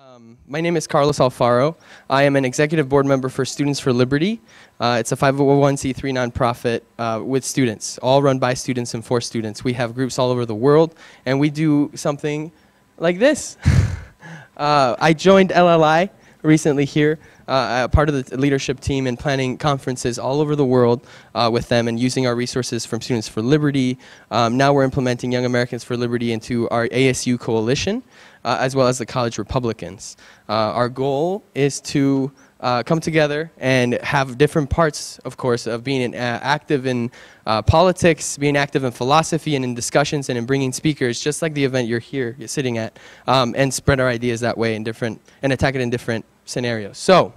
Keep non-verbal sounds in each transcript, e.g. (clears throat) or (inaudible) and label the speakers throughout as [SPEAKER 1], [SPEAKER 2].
[SPEAKER 1] Um, my name is Carlos Alfaro. I am an executive board member for Students for Liberty. Uh, it's a 501c3 nonprofit uh, with students, all run by students and for students. We have groups all over the world, and we do something like this. (laughs) uh, I joined LLI recently here, uh, part of the leadership team in planning conferences all over the world uh, with them and using our resources from Students for Liberty. Um, now we're implementing Young Americans for Liberty into our ASU coalition, uh, as well as the College Republicans. Uh, our goal is to uh, come together and have different parts, of course, of being an, uh, active in politics, being active in philosophy and in discussions and in bringing speakers, just like the event you're here you're sitting at, um, and spread our ideas that way in different, and attack it in different scenarios. So,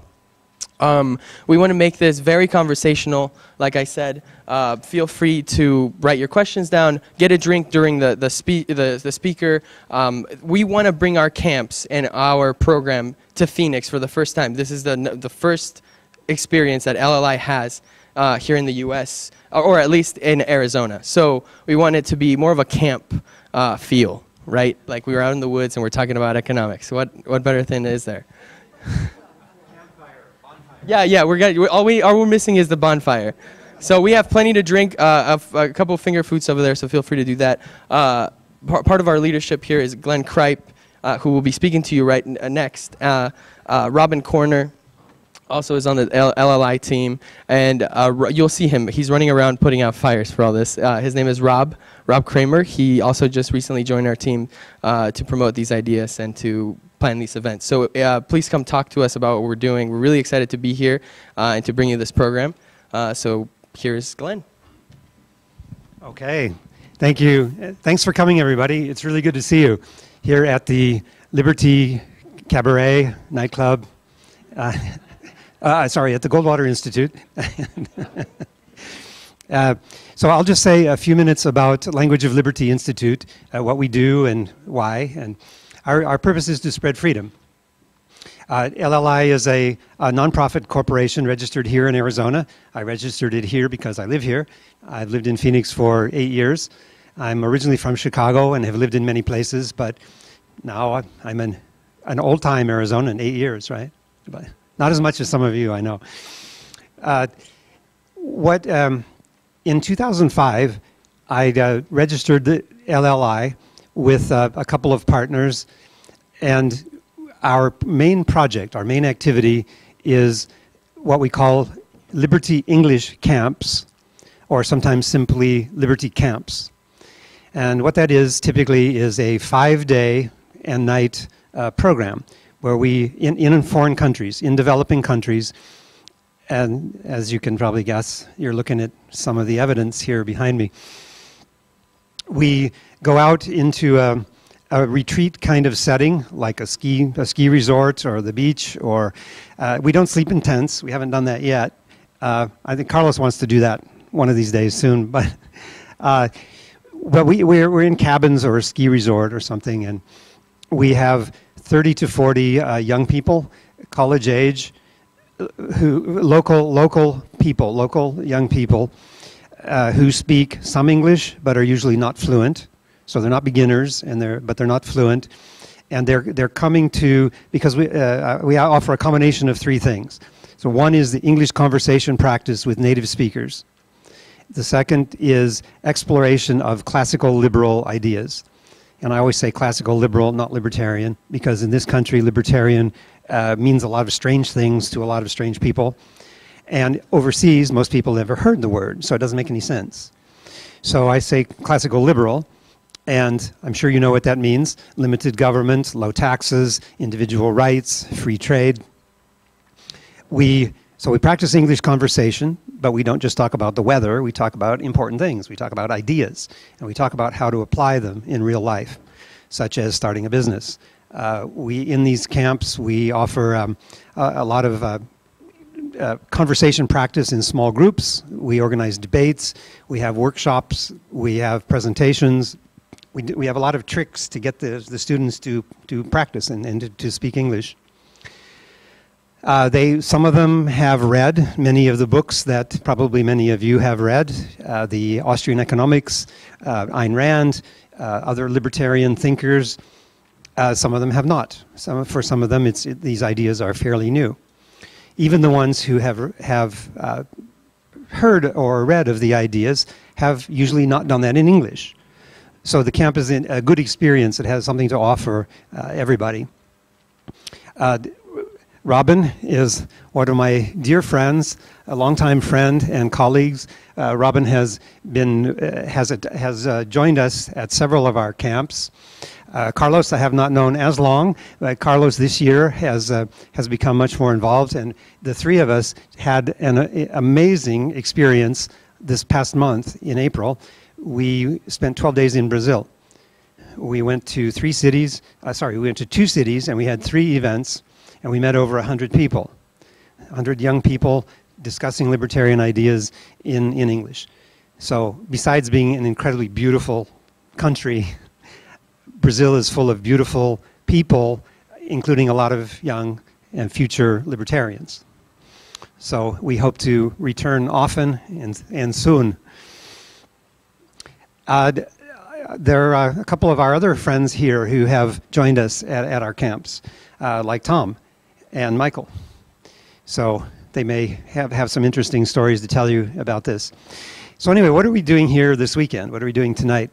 [SPEAKER 1] um, we want to make this very conversational. Like I said, uh, feel free to write your questions down, get a drink during the, the, spe the, the speaker. Um, we want to bring our camps and our program to Phoenix for the first time. This is the, the first experience that LLI has uh, here in the US, or at least in Arizona. So we want it to be more of a camp uh, feel, right? Like we were out in the woods and we're talking about economics. What, what better thing is there? (laughs) Yeah, yeah, we're gonna, all we all we're missing is the bonfire. So we have plenty to drink, uh, a, couple finger foods over there, so feel free to do that. Uh, par part of our leadership here is Glenn Cripe, uh, who will be speaking to you right uh, next. Uh, uh, Robin Koerner also is on the L LLI team, and you'll see him. He's running around putting out fires for all this. his name is Rob, Rob Kramer. He also just recently joined our team to promote these ideas and to plan these events. So uh, please come talk to us about what we're doing. We're really excited to be here uh, and to bring you this program. Uh, so here's Glenn.
[SPEAKER 2] Okay, thank you. Thanks for coming, everybody. It's really good to see you here at the Liberty Cabaret nightclub. Uh, (laughs) uh, sorry, at the Goldwater Institute. (laughs) Uh, so I'll just say a few minutes about Language of Liberty Institute, uh, what we do and why, and our, our purpose is to spread freedom. Uh, LLI is a, a, nonprofit corporation registered here in Arizona. I registered it here because I live here. I've lived in Phoenix for eight years. I'm originally from Chicago and have lived in many places, but now I'm an, an old time Arizonan, eight years, right? But not as much as some of you, I know. Uh, what, um, in 2005, I uh, registered the LLI with uh, a couple of partners. And our main project, our main activity is what we call Liberty English Camps, or sometimes simply Liberty Camps. And what that is typically is a five day and night uh, program where we, in, in foreign countries, in developing countries, and as you can probably guess, you're looking at some of the evidence here behind me. We go out into a, a, retreat kind of setting, like a ski, a ski resort or the beach, or uh, we don't sleep in tents. We haven't done that yet. Uh, I think Carlos wants to do that one of these days soon. (laughs) But, uh, but we, we're, we're in cabins or a ski resort or something, and we have 30 to 40 uh, young people, college age, who local local people, local young people, uh, who speak some English but are usually not fluent. So they're not beginners, and they're, but they're not fluent. And they're, they're coming to, because we, uh, we offer a combination of three things. So one is the English conversation practice with native speakers. The second is exploration of classical liberal ideas. And I always say classical liberal, not libertarian, because in this country, libertarian uh, means a lot of strange things to a lot of strange people. And overseas, most people never heard the word, so it doesn't make any sense. So I say classical liberal, and I'm sure you know what that means limited government, low taxes, individual rights, free trade. We, so we practice English conversation, but we don't just talk about the weather, we talk about important things. We talk about ideas, and we talk about how to apply them in real life, such as starting a business. Uh, we, in these camps, we offer um, a, a, lot of uh, uh, conversation practice in small groups. We organize debates. We have workshops. We have presentations we, do, we have a lot of tricks to get the, the students to, to practice and, and to, to speak English. Uh, they, some of them have read many of the books that probably many of you have read, uh, the Austrian economics, uh, Ayn Rand, uh, other libertarian thinkers. Uh, some of them have not. Some, for some of them, it's, it, these ideas are fairly new. Even the ones who have, have uh, heard or read of the ideas have usually not done that in English. So the camp is a good experience. It has something to offer uh, everybody. Uh, Robin is one of my dear friends, a longtime friend and colleagues. Uh, Robin has been uh, has a, has uh, joined us at several of our camps. Uh, Carlos, I have not known as long. but Carlos this year has uh, has become much more involved, and the three of us had an uh, amazing experience this past month in April. We spent 12 days in Brazil. We went to three cities. sorry, we went to two cities, and we had three events and we met over 100 people, 100 young people discussing libertarian ideas in, in English. So besides being an incredibly beautiful country, (laughs) Brazil is full of beautiful people, including a lot of young and future libertarians. So we hope to return often and, and soon. Uh, there are a couple of our other friends here who have joined us at, at our camps, uh, like Tom and Michael. So they may have, have some interesting stories to tell you about this. So anyway, what are we doing here this weekend? What are we doing tonight?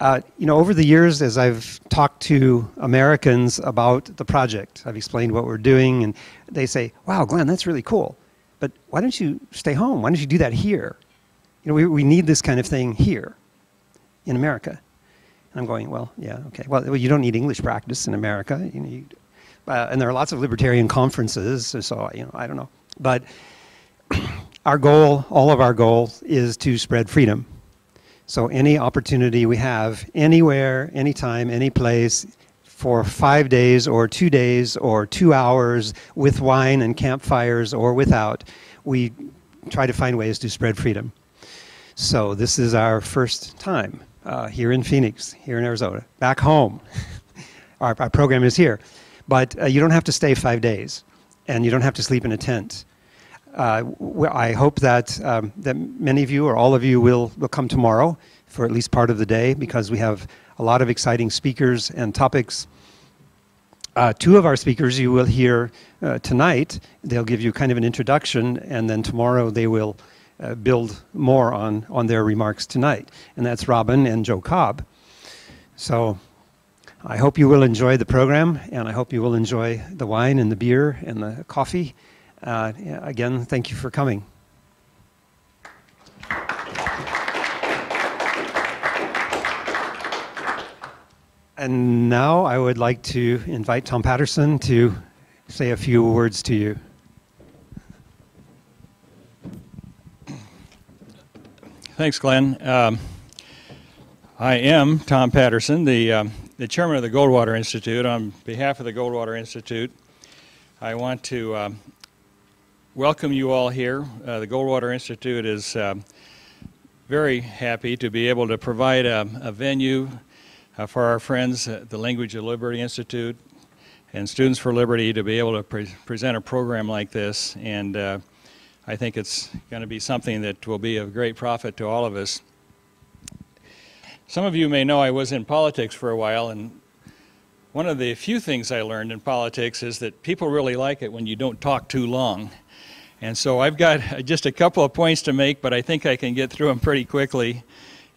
[SPEAKER 2] Uh, you know, over the years, as I've talked to Americans about the project, I've explained what we're doing, and they say, "Wow, Glenn, that's really cool, but why don't you stay home? Why don't you do that here? You know, we, we need this kind of thing here, in America." And I'm going, "Well, yeah, okay. Well, you don't need English practice in America. You, you uh, and there are lots of libertarian conferences, so you know, I don't know. But (clears throat) our goal, all of our goal, is to spread freedom. So any opportunity we have, anywhere, anytime, any place, for five days or two days or two hours with wine and campfires or without, we try to find ways to spread freedom. So this is our first time uh, here in Phoenix, here in Arizona, back home. (laughs) our, our program is here. But uh, you don't have to stay five days, and you don't have to sleep in a tent. Uh, I hope that, um, that many of you or all of you will, will come tomorrow for at least part of the day because we have a lot of exciting speakers and topics. Uh, two of our speakers you will hear uh, tonight. They'll give you kind of an introduction, and then tomorrow they will uh, build more on, on their remarks tonight. And that's Robin and Joe Cobb. So I hope you will enjoy the program, and I hope you will enjoy the wine and the beer and the coffee. Uh, again, thank you for coming. And now I would like to invite Tom Patterson to say a few words to you.
[SPEAKER 3] Thanks, Glenn. Um, I am Tom Patterson, the um, the chairman of the Goldwater Institute. On behalf of the Goldwater Institute, I want to um, welcome you all here. Uh, the Goldwater Institute is uh, very happy to be able to provide a, a venue uh, for our friends at the Language of Liberty Institute and Students for Liberty to be able to pre present a program like this. And uh, I think it's going to be something that will be of great profit to all of us. Some of you may know I was in politics for a while, and one of the few things I learned in politics is that people really like it when you don't talk too long. And so I've got (laughs) just a couple of points to make, but I think I can get through them pretty quickly,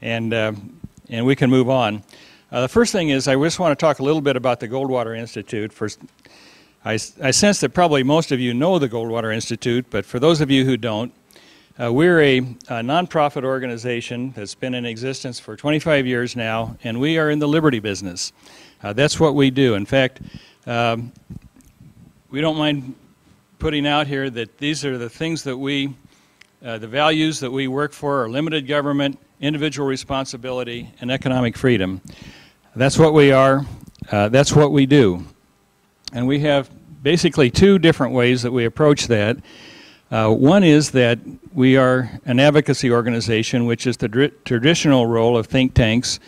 [SPEAKER 3] and, uh, and we can move on. Uh, the first thing is I just want to talk a little bit about the Goldwater Institute. First, I, I sense that probably most of you know the Goldwater Institute, but for those of you who don't, uh, we're a, a, nonprofit organization that's been in existence for 25 years now, and we are in the liberty business. Uh, that's what we do. In fact, um, we don't mind putting out here that these are the things that we, uh, the values that we work for are limited government, individual responsibility, and economic freedom. That's what we are. Uh, that's what we do. And we have basically two different ways that we approach that. Uh, one is that we are an advocacy organization, which is the traditional role of think tanks.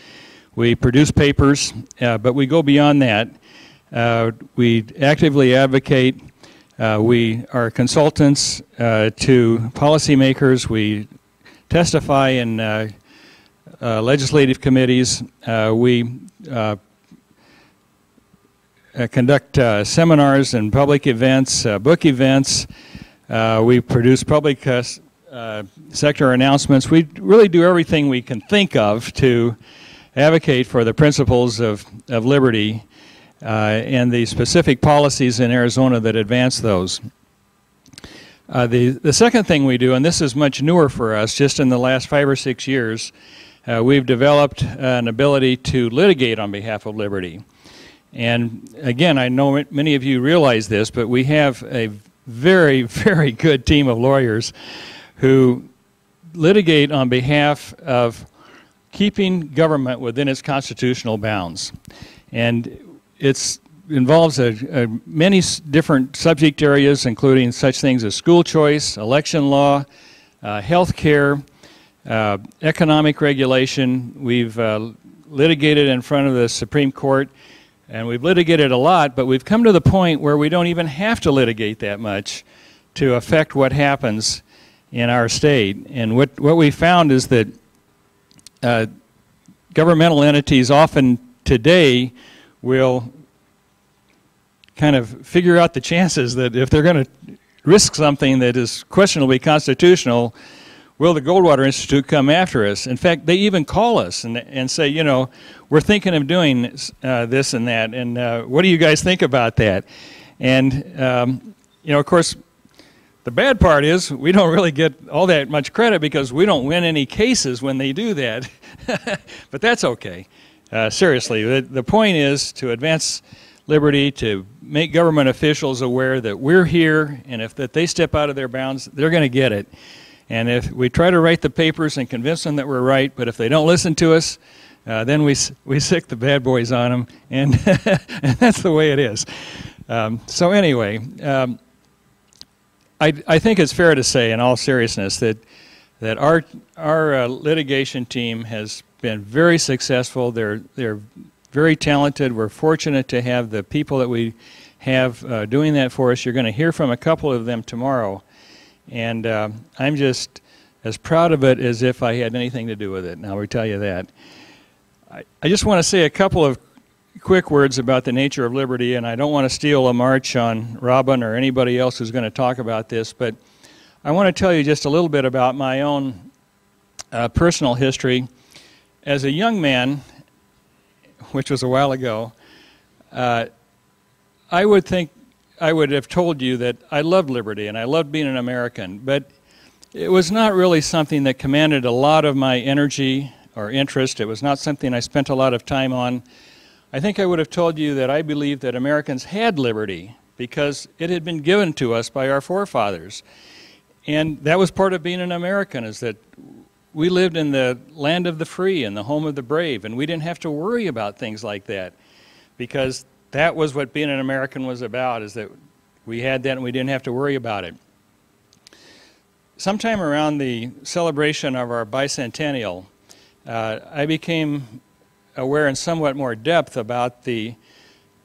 [SPEAKER 3] We produce papers, uh, but we go beyond that. Uh, we actively advocate. Uh, we are consultants uh, to policymakers. We testify in uh, uh, conduct uh, seminars and public events, uh, book events. Uh, we produce public uh, uh, sector announcements. We really do everything we can think of to advocate for the principles of, of liberty uh, and the specific policies in Arizona that advance those. Uh, the, the second thing we do, and this is much newer for us, just in the last five or six years, uh, we've developed an ability to litigate on behalf of liberty. And again, I know many of you realize this, but we have a very, (laughs) very good team of lawyers who litigate on behalf of keeping government within its constitutional bounds. And it's involves a, a many different subject areas, including such things as school choice, election law, uh, health care, uh, economic regulation. We've uh, litigated in front of the Supreme Court, and we've litigated a lot, but we've come to the point where we don't even have to litigate that much to affect what happens in our state. And what, what we found is that uh, governmental entities often today will kind of figure out the chances that if they're going to risk something that is questionably constitutional, will the Goldwater Institute come after us? In fact, they even call us and, and say, you know, we're thinking of doing uh, this and that, and uh, what do you guys think about that? And, um, you know, of course, the bad part is we don't really get all that much credit because we don't win any cases when they do that. (laughs) but that's okay. Uh, seriously, the, the point is to advance liberty, to make government officials aware that we're here, and if that they step out of their bounds, they're going to get it. And if we try to write the papers and convince them that we're right, but if they don't listen to us, uh, then we, we sic the bad boys on them, and, (laughs) and that's the way it is. Um, so, anyway, um, I, I think it's fair to say, in all seriousness, that that our our uh, litigation team has been very successful. They're they're very talented. We're fortunate to have the people that we have uh, doing that for us. You're going to hear from a couple of them tomorrow, and uh, I'm just as proud of it as if I had anything to do with it. Now we tell you that. I, I just want to say a couple of quick words about the nature of liberty, and I don't want to steal a march on Robin or anybody else who's going to talk about this, but I want to tell you just a little bit about my own uh, personal history. As a young man, which was a while ago, uh, I would think I would have told you that I loved liberty and I loved being an American, but it was not really something that commanded a lot of my energy or interest. It was not something I spent a lot of time on. I think I would have told you that I believed that Americans had liberty because it had been given to us by our forefathers. And that was part of being an American, is that we lived in the land of the free and the home of the brave, and we didn't have to worry about things like that because that was what being an American was about, is that we had that and we didn't have to worry about it. Sometime around the celebration of our bicentennial, uh, I became aware in somewhat more depth about the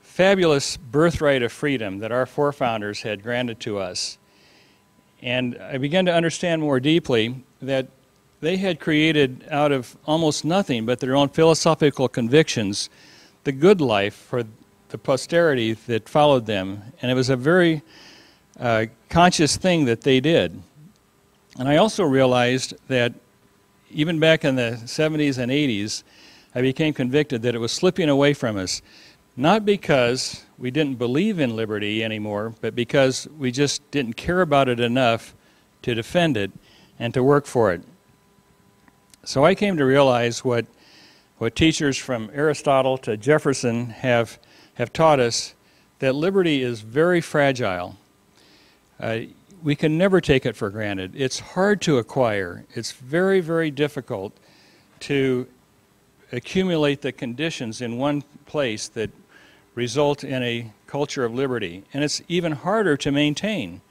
[SPEAKER 3] fabulous birthright of freedom that our forefathers had granted to us. And I began to understand more deeply that they had created out of almost nothing but their own philosophical convictions the good life for the posterity that followed them. And it was a very uh, conscious thing that they did. And I also realized that even back in the 70s and 80s, I became convicted that it was slipping away from us, not because we didn't believe in liberty anymore, but because we just didn't care about it enough to defend it and to work for it. So I came to realize what, what teachers from Aristotle to Jefferson have, have taught us that liberty is very fragile. Uh, we can never take it for granted. It's hard to acquire, it's very, very difficult to accumulate the conditions in one place that result in a culture of liberty. And it's even harder to maintain.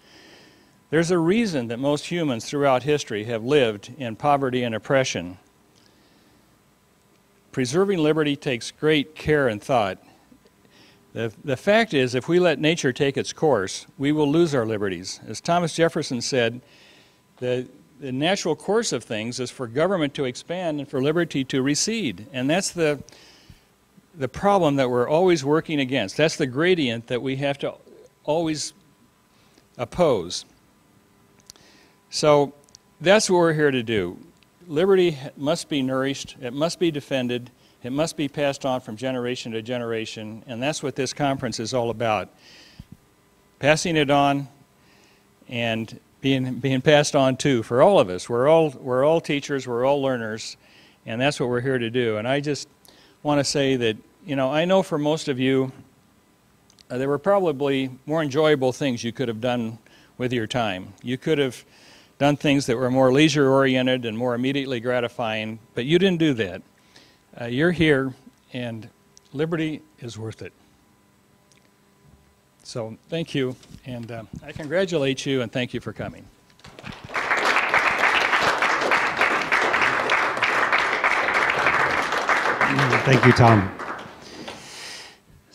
[SPEAKER 3] There's a reason that most humans throughout history have lived in poverty and oppression. Preserving liberty takes great care and thought. The, the fact is, if we let nature take its course, we will lose our liberties. As Thomas Jefferson said, the, the natural course of things is for government to expand and for liberty to recede. And that's the, the problem that we're always working against. That's the gradient that we have to always oppose. So that's what we're here to do. Liberty must be nourished, it must be defended, it must be passed on from generation to generation, and that's what this conference is all about. Passing it on and being, being passed on too for all of us. We're all, we're all teachers, we're all learners, and that's what we're here to do. And I just want to say that, you know, I know for most of you, uh, there were probably more enjoyable things you could have done with your time. You could have done things that were more leisure oriented and more immediately gratifying, but you didn't do that. Uh, you're here, and liberty is worth it. So thank you, and uh, I congratulate you and thank you for coming.
[SPEAKER 2] Thank you, Tom.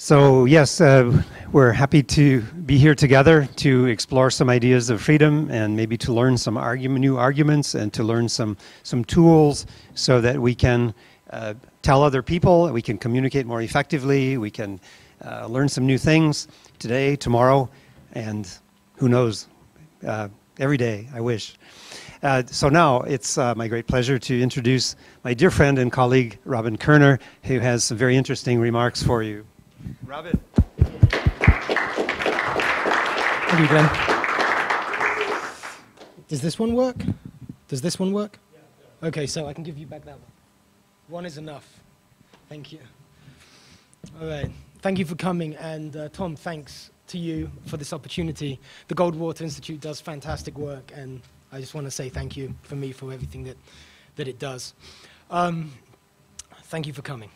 [SPEAKER 2] So, yes, uh, we're happy to be here together to explore some ideas of freedom and maybe to learn some argument, new arguments and to learn some, some tools so that we can uh, tell other people, we can communicate more effectively, we can uh, learn some new things today, tomorrow, and who knows, uh, every day, I wish. Uh, so now it's uh, my great pleasure to introduce my dear friend and colleague, Robin Koerner, who has some very interesting remarks for you. Robin.
[SPEAKER 4] Thank you, Glenn. Does this one work? Does this one work? Okay, so I can give you back that one. One is enough. Thank you. All right. Thank you for coming. And uh, Tom, thanks to you for this opportunity. The Goldwater Institute does fantastic work, and I just want to say thank you for me for everything that, that it does. Um, thank you for coming.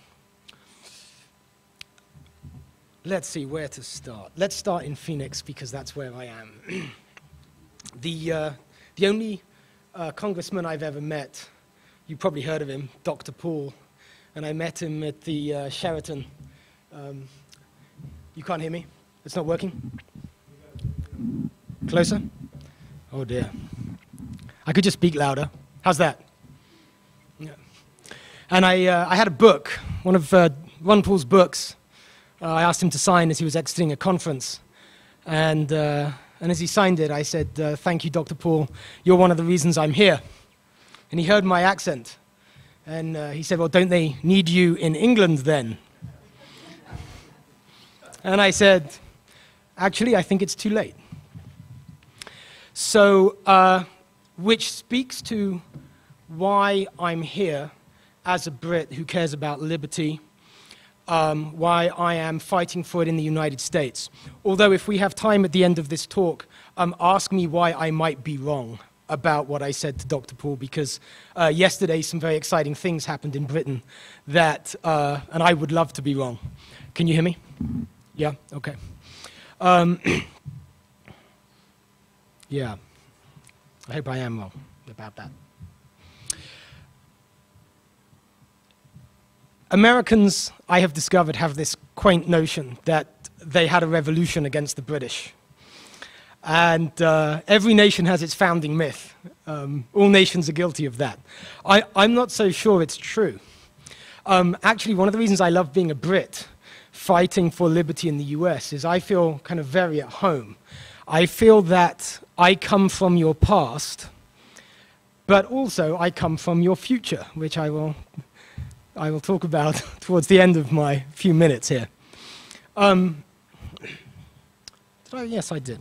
[SPEAKER 4] Let's see where to start. Let's start in Phoenix because that's where I am. (clears throat) the, uh, the only uh, congressman I've ever met, you probably heard of him, Dr. Paul, and I met him at the uh, Sheraton. Um, you can't hear me? It's not working? Closer? Oh dear. I could just speak louder. How's that? Yeah. And I, uh, I had a book, one of uh, Ron Paul's books. Uh, I asked him to sign as he was exiting a conference. And, uh, and as he signed it, I said, uh, Thank you, Dr. Paul. You're one of the reasons I'm here. And he heard my accent. And uh, he said, Well, don't they need you in England then? And I said, Actually, I think it's too late. So, uh, which speaks to why I'm here as a Brit who cares about liberty, um, why I am fighting for it in the United States. Although, if we have time at the end of this talk, um, ask me why I might be wrong about what I said to Dr. Paul, because uh, yesterday some very exciting things happened in Britain that, uh, and I would love to be wrong. Can you hear me? Yeah? Okay. Um, (clears throat) yeah. I hope I am wrong about that. Americans, I have discovered, have this quaint notion that they had a revolution against the British. And uh, every nation has its founding myth. Um, all nations are guilty of that. I, am not so sure it's true. Um, actually, one of the reasons I love being a Brit, fighting for liberty in the US, is I feel kind of very at home. I feel that I come from your past, but also I come from your future, which I will I will talk about (laughs) towards the end of my few minutes here. Um, I, yes, I did.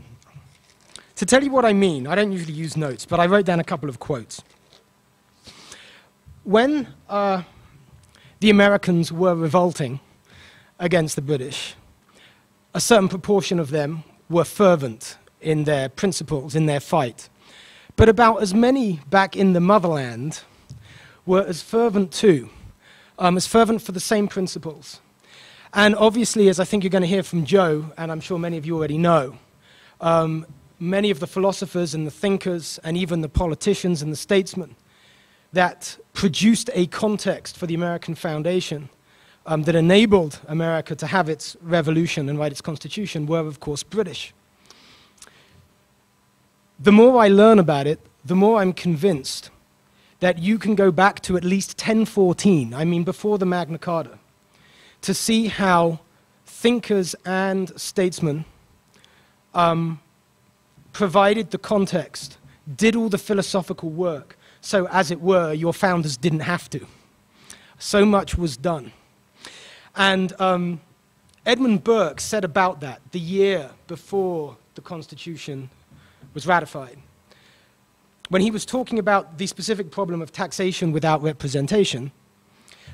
[SPEAKER 4] To tell you what I mean, I don't usually use notes, but I wrote down a couple of quotes. When uh, the Americans were revolting against the British, a certain proportion of them were fervent in their principles, in their fight. But about as many back in the motherland were as fervent too um, as fervent for the same principles. And obviously, as I think you're going to hear from Joe, and I'm sure many of you already know, um, many of the philosophers and the thinkers, and even the politicians and the statesmen that produced a context for the American foundation um, that enabled America to have its revolution and write its constitution were, of course, British. The more I learn about it, the more I'm convinced that you can go back to at least 1014, I mean before the Magna Carta, to see how thinkers and statesmen um, provided the context, did all the philosophical work, so as it were, your founders didn't have to. So much was done. And um, Edmund Burke said about that the year before the Constitution was ratified. When he was talking about the specific problem of taxation without representation,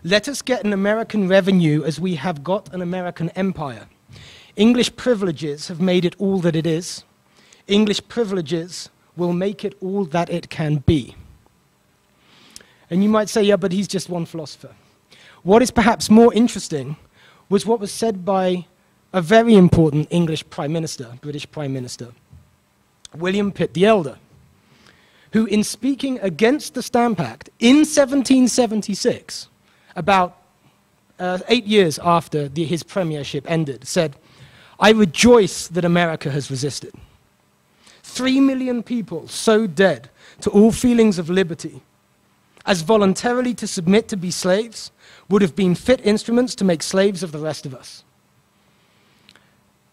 [SPEAKER 4] let us get an American revenue as we have got an American empire. English privileges have made it all that it is. English privileges will make it all that it can be. And you might say, yeah, but he's just one philosopher. What is perhaps more interesting was what was said by a very important English Prime Minister, British Prime Minister, William Pitt the Elder, who, in speaking against the Stamp Act in 1776, about uh, eight years after the, his premiership ended, said, I rejoice that America has resisted. Three million people so dead to all feelings of liberty as voluntarily to submit to be slaves would have been fit instruments to make slaves of the rest of us.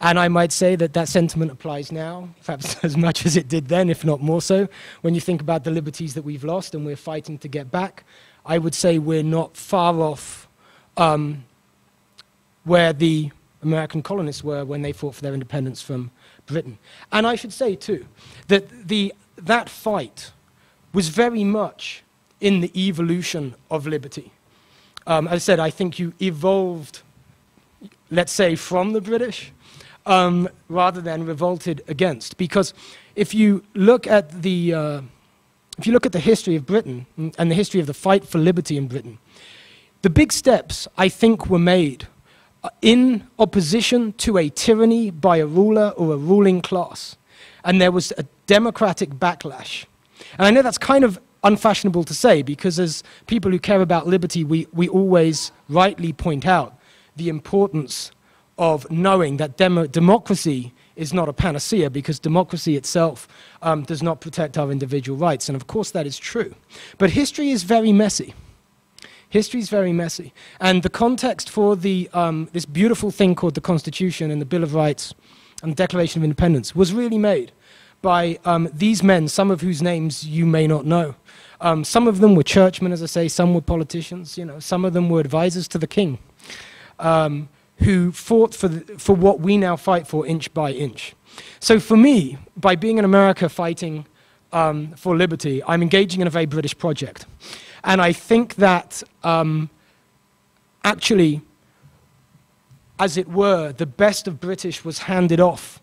[SPEAKER 4] And I might say that that sentiment applies now, perhaps (laughs) as much as it did then, if not more so. When you think about the liberties that we've lost and we're fighting to get back, I would say we're not far off um, where the American colonists were when they fought for their independence from Britain. And I should say, too, that the, that fight was very much in the evolution of liberty. Um, as I said, I think you evolved, let's say, from the British um, rather than revolted against. Because if you look at the, uh, if you look at the history of Britain and the history of the fight for liberty in Britain, the big steps, I think, were made uh, in opposition to a tyranny by a ruler or a ruling class. And there was a democratic backlash. And I know that's kind of unfashionable to say because as people who care about liberty, we, we always rightly point out the importance of knowing that demo democracy is not a panacea because democracy itself um, does not protect our individual rights. And of course, that is true. But history is very messy. History is very messy. And the context for the, um, this beautiful thing called the Constitution and the Bill of Rights and the Declaration of Independence was really made by um, these men, some of whose names you may not know. Um, some of them were churchmen, as I say, some were politicians, you know, some of them were advisors to the king, um, who fought for, the, for what we now fight for inch by inch. So for me, by being in America fighting um, for liberty, I'm engaging in a very British project. And I think that um, actually, as it were, the best of British was handed off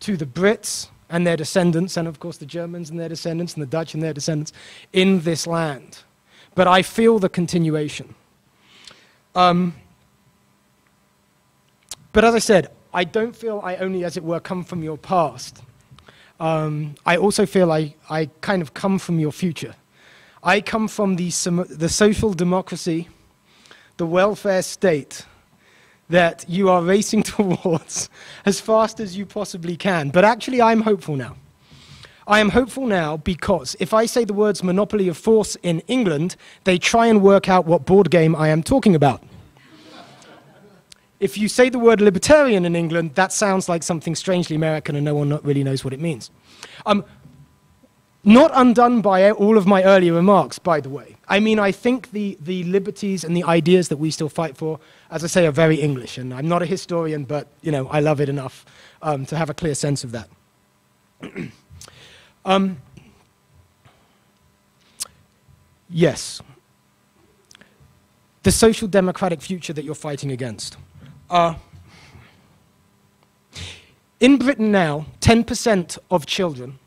[SPEAKER 4] to the Brits and their descendants, and of course the Germans and their descendants, and the Dutch and their descendants, in this land. But I feel the continuation. Um, but as I said, I don't feel I only, as it were, come from your past. Um, I also feel I, I kind of come from your future. I come from the, the social democracy, the welfare state, that you are racing (laughs) towards as fast as you possibly can. But actually, I'm hopeful now. I am hopeful now because if I say the words monopoly of force in England, they try and work out what board game I am talking about. If you say the word libertarian in England, that sounds like something strangely American and no one really knows what it means. Um, not undone by all of my earlier remarks, by the way. I mean, I think the, the liberties and the ideas that we still fight for, as I say, are very English. And I'm not a historian, but, you know, I love it enough um, to have a clear sense of that. (clears throat) um, yes. The social democratic future that you're fighting against. Uh, in Britain now, 10% of children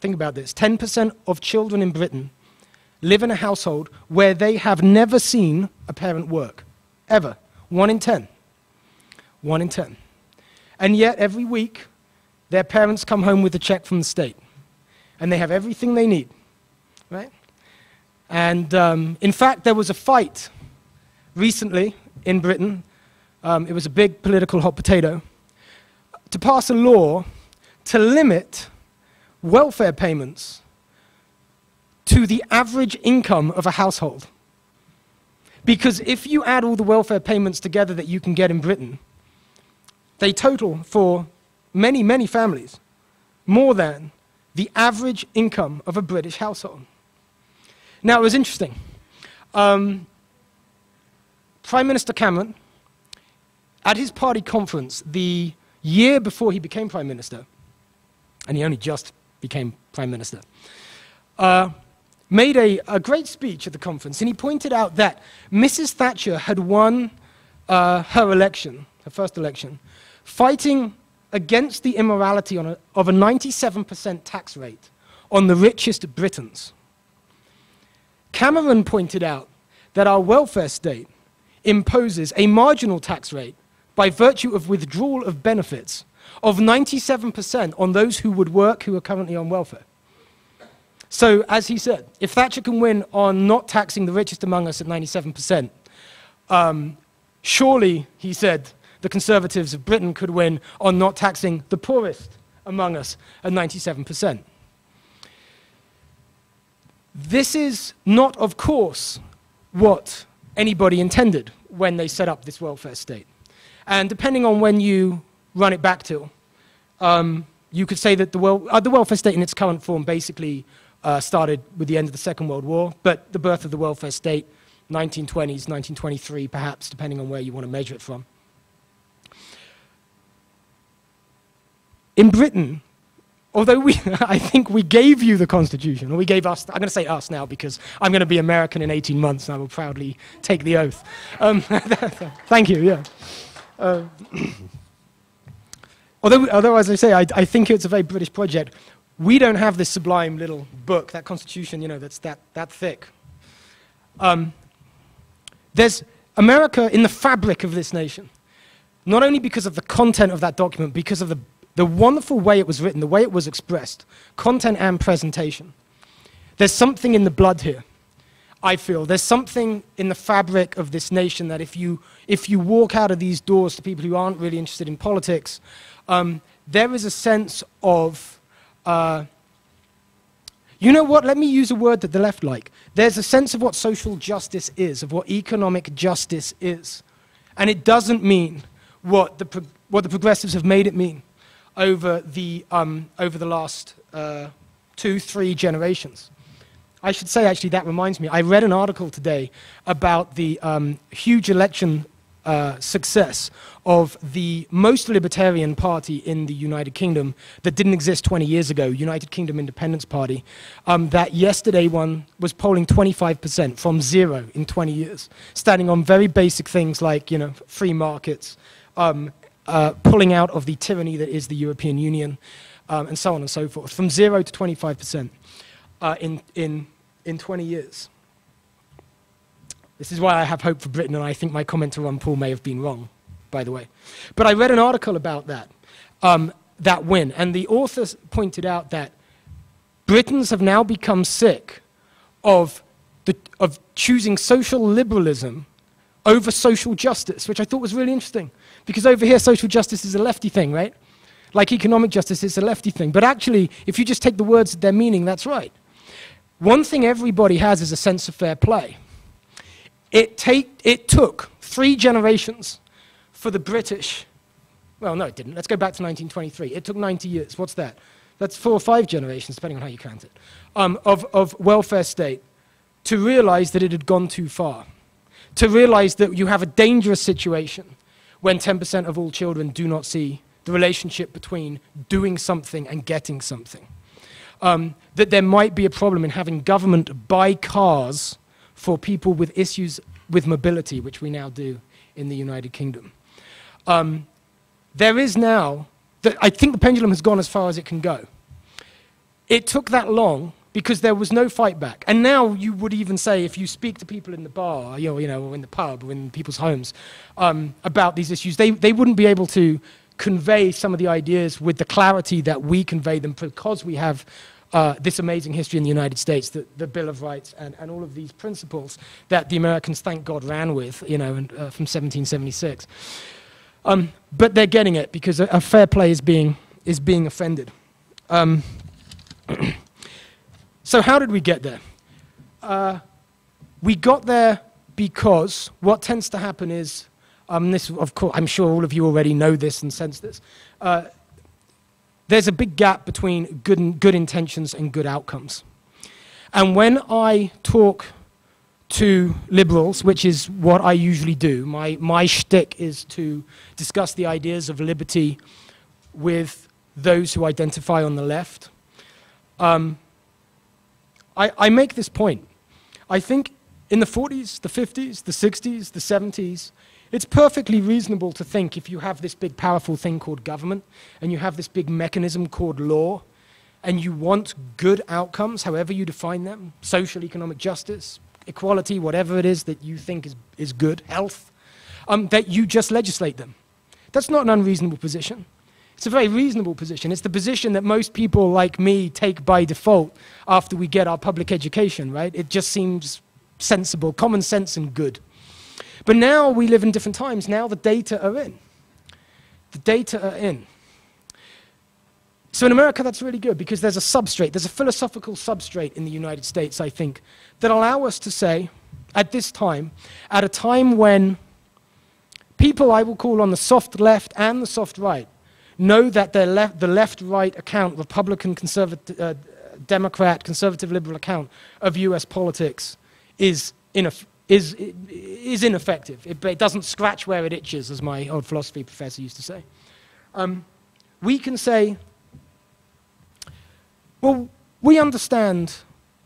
[SPEAKER 4] Think about this 10% of children in Britain live in a household where they have never seen a parent work, ever. One in 10. One in 10. And yet, every week, their parents come home with a check from the state. And they have everything they need, right? And um, in fact, there was a fight recently in Britain. Um, it was a big political hot potato to pass a law to limit welfare payments to the average income of a household. Because if you add all the welfare payments together that you can get in Britain, they total for many, many families more than the average income of a British household. Now, it was interesting. Um, Prime Minister Cameron, at his party conference the year before he became Prime Minister, and he only just became Prime Minister, uh, made a, a, great speech at the conference, and he pointed out that Mrs. Thatcher had won uh, her election, her first election, fighting against the immorality a, of a 97% tax rate on the richest Britons. Cameron pointed out that our welfare state imposes a marginal tax rate by virtue of withdrawal of benefits of 97% on those who would work who are currently on welfare. So, as he said, if Thatcher can win on not taxing the richest among us at 97%, um, surely, he said, the Conservatives of Britain could win on not taxing the poorest among us at 97%. This is not, of course, what anybody intended when they set up this welfare state. And depending on when you run it back to, um, you could say that the, wel uh, the, welfare state in its current form basically uh, started with the end of the Second World War, but the birth of the welfare state, 1920s, 1923 perhaps, depending on where you want to measure it from. In Britain, although we, (laughs) I think we gave you the Constitution, or we gave us, I'm going to say us now because I'm going to be American in 18 months and I will proudly take the oath. Um, (laughs) thank you, yeah. Uh, (clears throat) although, although, as I say, I, I think it's a very British project, we don't have this sublime little book, that Constitution, you know, that's that, that thick. Um, there's America in the fabric of this nation, not only because of the content of that document, because of the the wonderful way it was written, the way it was expressed, content and presentation. There's something in the blood here, I feel. There's something in the fabric of this nation that if you, if you walk out of these doors to people who aren't really interested in politics, um, there is a sense of, uh, you know what, let me use a word that the left like. There's a sense of what social justice is, of what economic justice is. And it doesn't mean what the, what the progressives have made it mean over the, um, over the last uh, two, three generations. I should say, actually, that reminds me, I read an article today about the um, huge election uh, success of the most libertarian party in the United Kingdom that didn't exist 20 years ago, United Kingdom Independence Party, um, that yesterday one was polling 25% from zero in 20 years, standing on very basic things like, you know, free markets, um, uh, pulling out of the tyranny that is the European Union, um, and so on and so forth, from zero to 25% uh, in, in, in 20 years. This is why I have hope for Britain, and I think my comment to Ron Paul may have been wrong, by the way. But I read an article about that, um, that win, and the author pointed out that Britons have now become sick of, the, of choosing social liberalism over social justice, which I thought was really interesting. Because over here, social justice is a lefty thing, right? Like economic justice is a lefty thing. But actually, if you just take the words at their meaning, that's right. One thing everybody has is a sense of fair play. It, take, it took three generations for the British, well, no, it didn't. Let's go back to 1923. It took 90 years. What's that? That's four or five generations, depending on how you count it, um, of, of welfare state to realize that it had gone too far, to realize that you have a dangerous situation when 10% of all children do not see the relationship between doing something and getting something. Um, that there might be a problem in having government buy cars for people with issues with mobility, which we now do in the United Kingdom. Um, there is now, that I think the pendulum has gone as far as it can go. It took that long because there was no fight back. And now you would even say, if you speak to people in the bar, you know, you know or in the pub, or in people's homes, um, about these issues, they, they wouldn't be able to convey some of the ideas with the clarity that we convey them because we have uh, this amazing history in the United States, the, the Bill of Rights, and, and all of these principles that the Americans, thank God, ran with, you know, and, uh, from 1776. Um, but they're getting it because a, a, fair play is being, is being offended. Um, (clears throat) So how did we get there? Uh, we got there because what tends to happen is, um, this, of course, I'm sure all of you already know this and sense this. Uh, there's a big gap between good, good intentions and good outcomes. And when I talk to liberals, which is what I usually do, my, my shtick is to discuss the ideas of liberty with those who identify on the left. Um, I, I make this point. I think in the 40s, the 50s, the 60s, the 70s, it's perfectly reasonable to think if you have this big powerful thing called government and you have this big mechanism called law and you want good outcomes, however you define them, social, economic justice, equality, whatever it is that you think is, is good, health, um, that you just legislate them. That's not an unreasonable position. It's a very reasonable position. It's the position that most people like me take by default after we get our public education, right? It just seems sensible, common sense, and good. But now we live in different times. Now the data are in. The data are in. So in America, that's really good because there's a substrate, there's a philosophical substrate in the United States, I think, that allow us to say, at this time, at a time when people I will call on the soft left and the soft right know that left, the left-right account, Republican, conservative, uh, Democrat, conservative, liberal account of U.S. politics is, ineff is, is ineffective. It, it, doesn't scratch where it itches, as my old philosophy professor used to say. Um, we can say, well, we understand,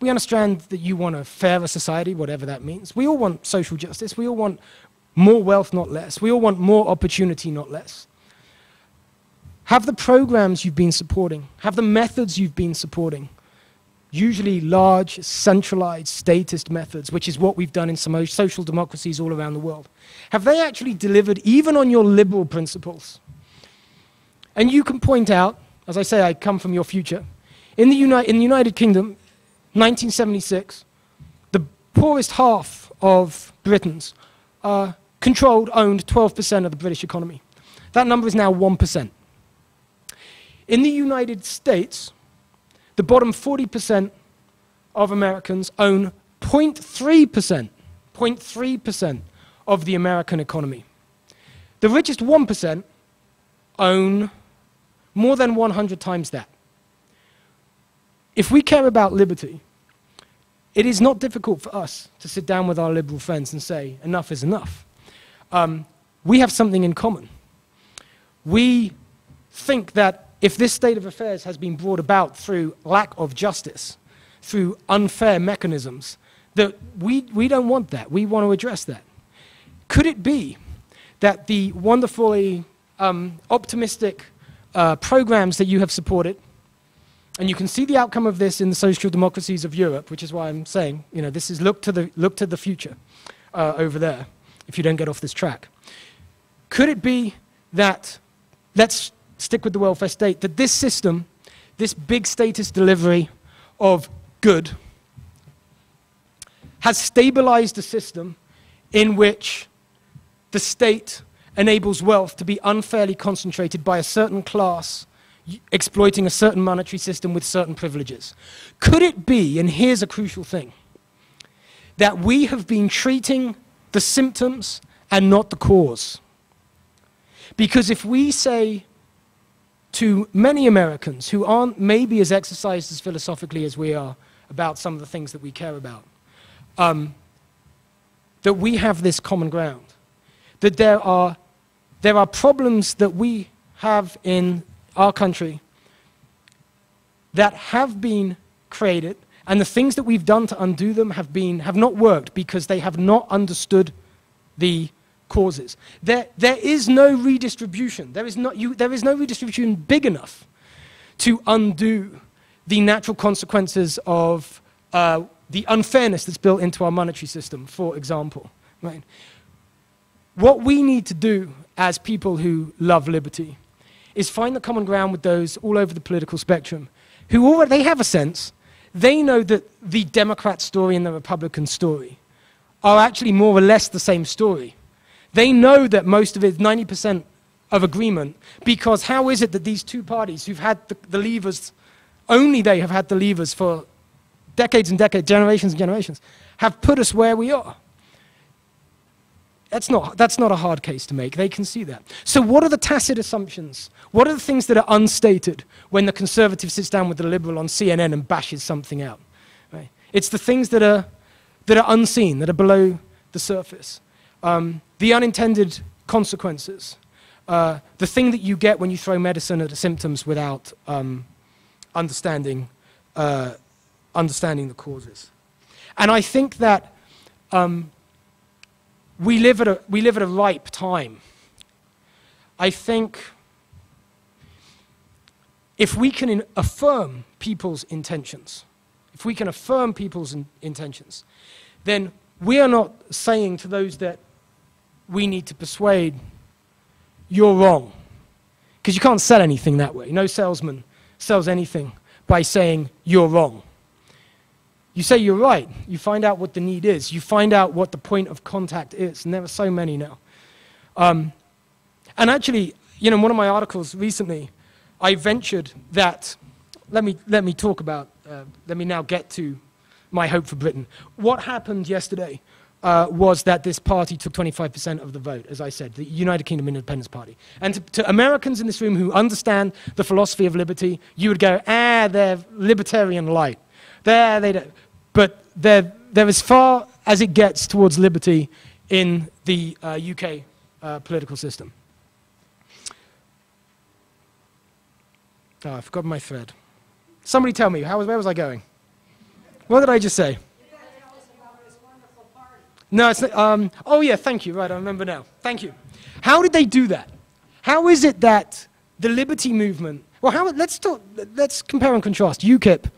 [SPEAKER 4] we understand that you want a fairer society, whatever that means. We all want social justice. We all want more wealth, not less. We all want more opportunity, not less. Have the programs you've been supporting, have the methods you've been supporting, usually large, centralized, statist methods, which is what we've done in some social democracies all around the world. Have they actually delivered even on your liberal principles? And you can point out, as I say, I come from your future, in the, Uni in the United Kingdom, 1976, the poorest half of Britons uh, controlled, owned 12% of the British economy. That number is now 1%. In the United States, the bottom 40% of Americans own 0.3%, 0.3% of the American economy. The richest 1% own more than 100 times that. If we care about liberty, it is not difficult for us to sit down with our liberal friends and say, enough is enough. Um, we have something in common. We think that if this state of affairs has been brought about through lack of justice, through unfair mechanisms, that we, we don't want that. We want to address that. Could it be that the wonderfully um, optimistic uh, programs that you have supported, and you can see the outcome of this in the social democracies of Europe, which is why I'm saying, you know, this is look to the, look to the future uh, over there, if you don't get off this track. Could it be that, let's stick with the welfare state, that this system, this big statist delivery of good, has stabilized a system in which the state enables wealth to be unfairly concentrated by a certain class exploiting a certain monetary system with certain privileges. Could it be, and here's a crucial thing, that we have been treating the symptoms and not the cause? Because if we say to many Americans who aren't maybe as exercised as philosophically as we are about some of the things that we care about, um, that we have this common ground, that there are, there are problems that we have in our country that have been created, and the things that we've done to undo them have, been, have not worked because they have not understood the causes. There, there is no redistribution. There is, not, you, there is no redistribution big enough to undo the natural consequences of uh, the unfairness that's built into our monetary system, for example. Right? What we need to do as people who love liberty is find the common ground with those all over the political spectrum who already they have a sense, they know that the Democrat story and the Republican story are actually more or less the same story. They know that most of it is 90% of agreement because how is it that these two parties who've had the, the levers, only they have had the levers for decades and decades, generations and generations, have put us where we are? that's not, that's not a hard case to make. They can see that. So, what are the tacit assumptions? What are the things that are unstated when the conservative sits down with the liberal on CNN and bashes something out? Right? It's the things that are, that are unseen, that are below the surface. Um, the unintended consequences. Uh, the thing that you get when you throw medicine at the symptoms without um, understanding, uh, understanding the causes. And I think that um, we live at a, we live at a ripe time. I think if we can in, affirm people's intentions, if we can affirm people's in, intentions, then we are not saying to those that we need to persuade, you're wrong. Because you can't sell anything that way. No salesman sells anything by saying, you're wrong. You say you're right. You find out what the need is. You find out what the point of contact is. And there are so many now. Um, and actually, you know, in one of my articles recently, I ventured that, let me, let me talk about, uh, let me now get to my hope for Britain. What happened yesterday uh, was that this party took 25% of the vote, as I said, the United Kingdom Independence Party. And to, to, Americans in this room who understand the philosophy of liberty, you would go, ah, they're libertarian light. There, they don't. But they're, they're as far as it gets towards liberty in the uh, UK uh, political system. Oh, I forgot my thread. Somebody tell me, how where was I going? What did I just say? No, it's not, um, oh yeah, thank you, right, I remember now. Thank you. How did they do that? How is it that the liberty movement, well, how, let's, talk, let's compare and contrast UKIP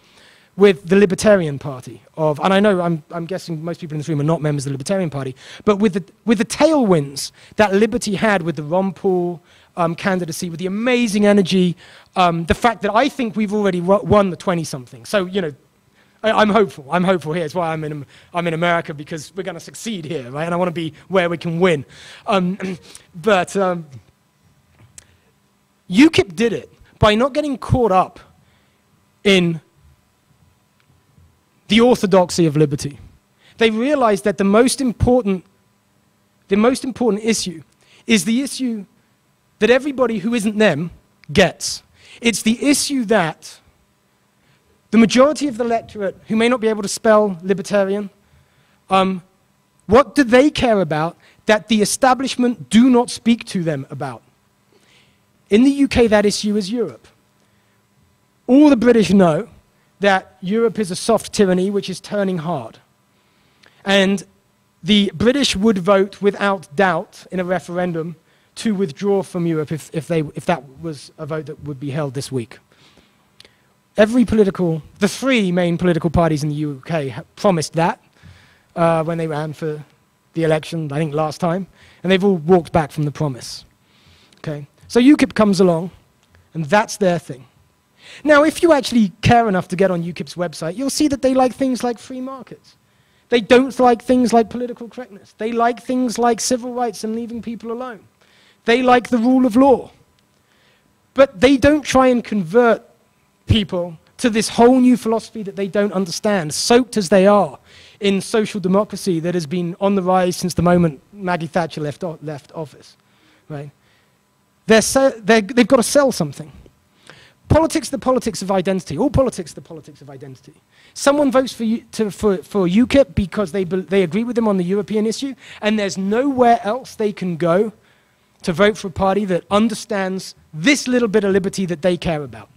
[SPEAKER 4] with the Libertarian Party of, and I know I'm, I'm guessing most people in this room are not members of the Libertarian Party, but with the, with the tailwinds that Liberty had with the Ron um, candidacy, with the amazing energy, um, the fact that I think we've already won the 20-something. So, you know, I, am hopeful. I'm hopeful here. It's why I'm in, I'm in America, because we're going to succeed here, right? And I want to be where we can win. Um, (clears throat) but um, UKIP did it by not getting caught up in the orthodoxy of liberty. They realized that the most important, the most important issue is the issue that everybody who isn't them gets. It's the issue that the majority of the electorate who may not be able to spell libertarian, um, what do they care about that the establishment do not speak to them about? In the UK, that issue is Europe. All the British know that Europe is a soft tyranny which is turning hard. And the British would vote without doubt in a referendum to withdraw from Europe if, if, they, if that was a vote that would be held this week. Every political, the three main political parties in the UK promised that uh, when they ran for the election, I think last time, and they've all walked back from the promise. Okay? So UKIP comes along, and that's their thing. Now, if you actually care enough to get on UKIP's website, you'll see that they like things like free markets. They don't like things like political correctness. They like things like civil rights and leaving people alone. They like the rule of law. But they don't try and convert people to this whole new philosophy that they don't understand, soaked as they are in social democracy that has been on the rise since the moment Maggie Thatcher left, left office. Right? They're, they're, they've got to sell something. Politics, the politics of identity. All politics, the politics of identity. Someone votes for, to, for, for UKIP because they, they agree with them on the European issue, and there's nowhere else they can go to vote for a party that understands this little bit of liberty that they care about.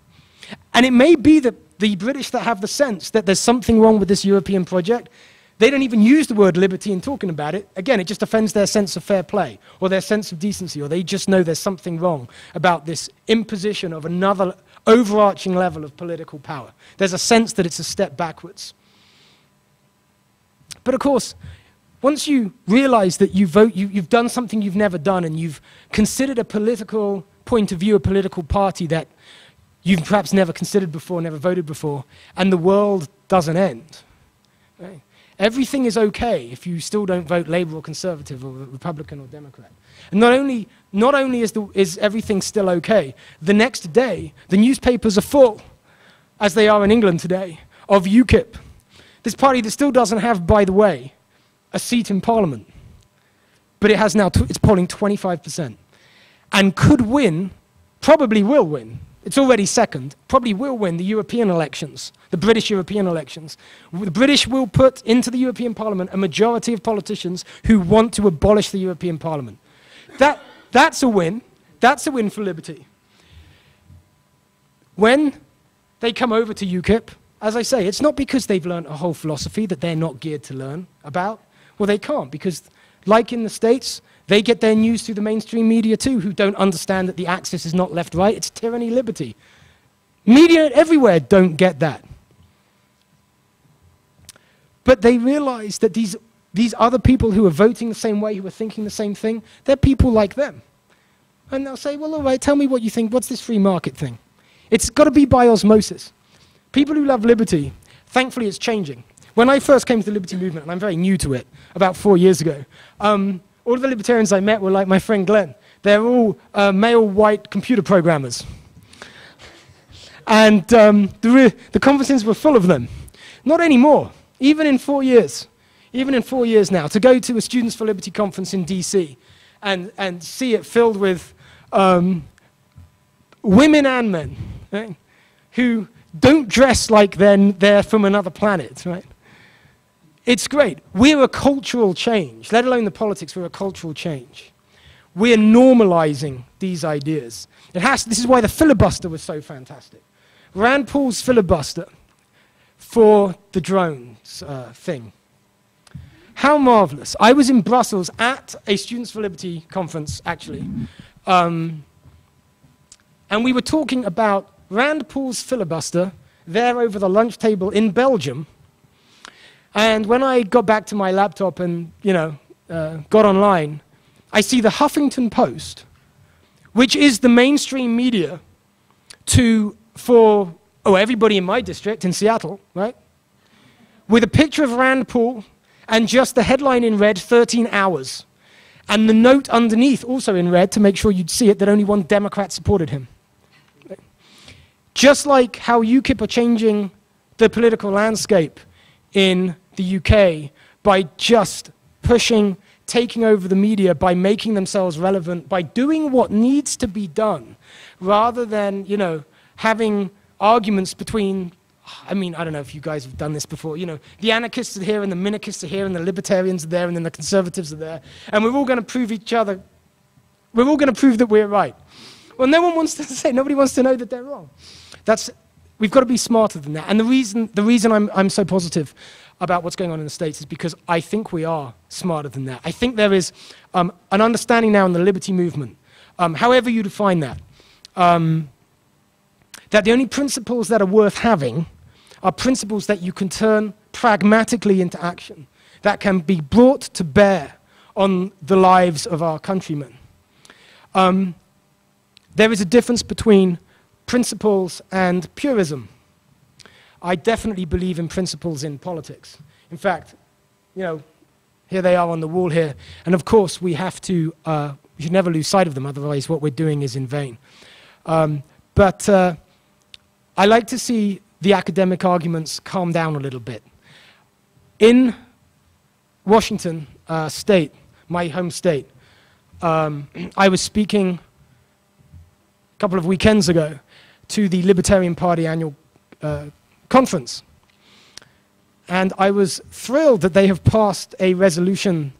[SPEAKER 4] And it may be that the British that have the sense that there's something wrong with this European project, they don't even use the word liberty in talking about it. Again, it just offends their sense of fair play or their sense of decency, or they just know there's something wrong about this imposition of another overarching level of political power. There's a sense that it's a step backwards. But of course, once you realize that you vote, you, have done something you've never done and you've considered a political point of view, a political party that you've perhaps never considered before, never voted before, and the world doesn't end. Right? Everything is okay if you still don't vote Labour or Conservative or Republican or Democrat. And not only, not only is, the, is everything still okay, the next day, the newspapers are full, as they are in England today, of UKIP. This party that still doesn't have, by the way, a seat in Parliament. but it has now, it's polling 25%. And could win, probably will win. It's already second, probably will win the European elections, the British European elections. The British will put into the European Parliament a majority of politicians who want to abolish the European Parliament. That, that's a win. That's a win for liberty. When they come over to UKIP, as I say, it's not because they've learned a whole philosophy that they're not geared to learn about. Well, they can't because, like in the States, they get their news through the mainstream media too, who don't understand that the axis is not left right, it's tyranny liberty. Media everywhere don't get that. But they realize that these, these other people who are voting the same way, who are thinking the same thing, they're people like them. And they'll say, well, all right, tell me what you think. What's this free market thing? It's got to be by osmosis. People who love liberty, thankfully, it's changing. When I first came to the liberty movement, and I'm very new to it, about four years ago, um, all the libertarians I met were like my friend Glenn. They're all uh, male white computer programmers. And um, the, the conferences were full of them. Not anymore, even in four years. Even in four years now, to go to a Students for Liberty conference in DC and, and see it filled with um, women and men right, who don't dress like they're, they're from another planet, right? It's great. We're a cultural change, let alone the politics, we're a cultural change. We're normalizing these ideas. It has, this is why the filibuster was so fantastic. Rand Paul's filibuster for the drones uh, thing. How marvelous. I was in Brussels at a Students for Liberty conference, actually. Um, and we were talking about Rand Paul's filibuster there over the lunch table in Belgium and when I got back to my laptop and, you know, uh, got online, I see the Huffington Post, which is the mainstream media to, for, oh, everybody in my district in Seattle, right? With a picture of Rand Paul and just the headline in red, 13 hours. And the note underneath, also in red, to make sure you'd see it, that only one Democrat supported him. Just like how UKIP are changing the political landscape in the UK by just pushing, taking over the media, by making themselves relevant, by doing what needs to be done, rather than, you know, having arguments between I mean, I don't know if you guys have done this before. You know, the anarchists are here, and the minarchists are here, and the libertarians are there, and then the conservatives are there, and we're all going to prove each other. We're all going to prove that we're right. Well, no one wants to (laughs) say. Nobody wants to know that they're wrong. That's we've got to be smarter than that. And the reason the reason I'm I'm so positive about what's going on in the States is because I think we are smarter than that. I think there is um, an understanding now in the liberty movement, um, however you define that, um, that the only principles that are worth having are principles that you can turn pragmatically into action, that can be brought to bear on the lives of our countrymen. Um, there is a difference between principles and purism. I definitely believe in principles in politics. In fact, you know, here they are on the wall here. And of course, we have to, uh, we should never lose sight of them, otherwise, what we're doing is in vain. Um, but uh, I like to see the academic arguments calm down a little bit. In Washington uh, state, my home state, um, (clears throat) I was speaking a couple of weekends ago to the Libertarian Party annual uh, conference. And I was thrilled that they have passed a resolution